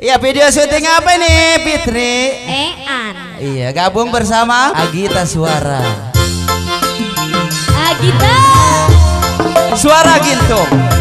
Iya video syuting apa nih Fitri? Ean. Iya gabung bersama Agita Suara. Agita. Suara Gintung.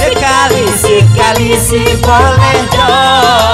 Sekali sekali si boleh jauh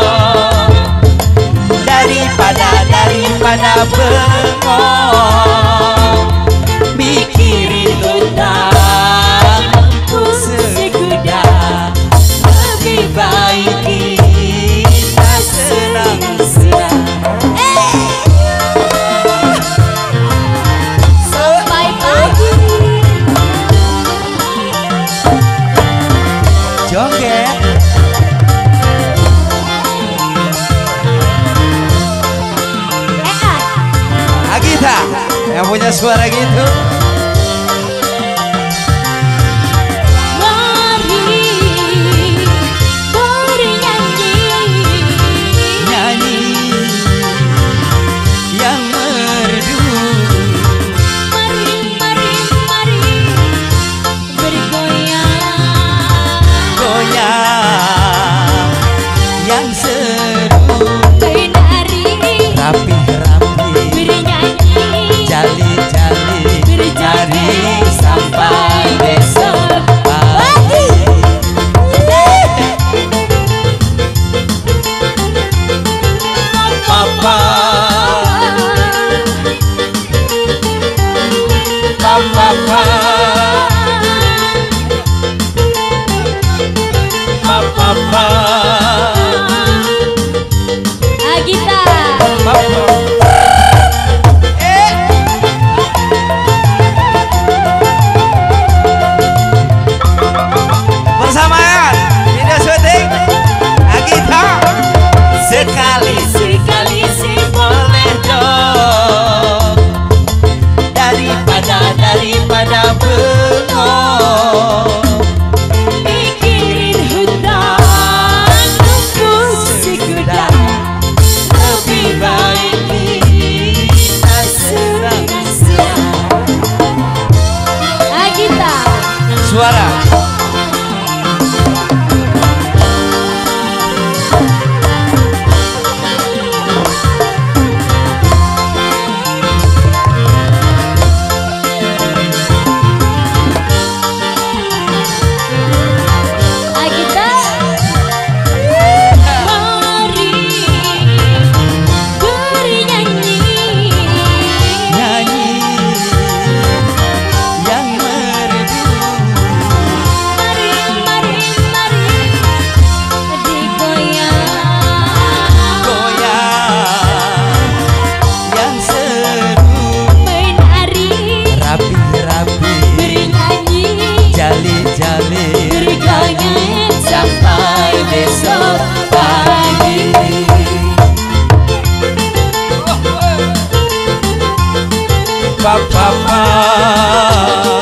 ಹೊರಗಿತು pa pa pa.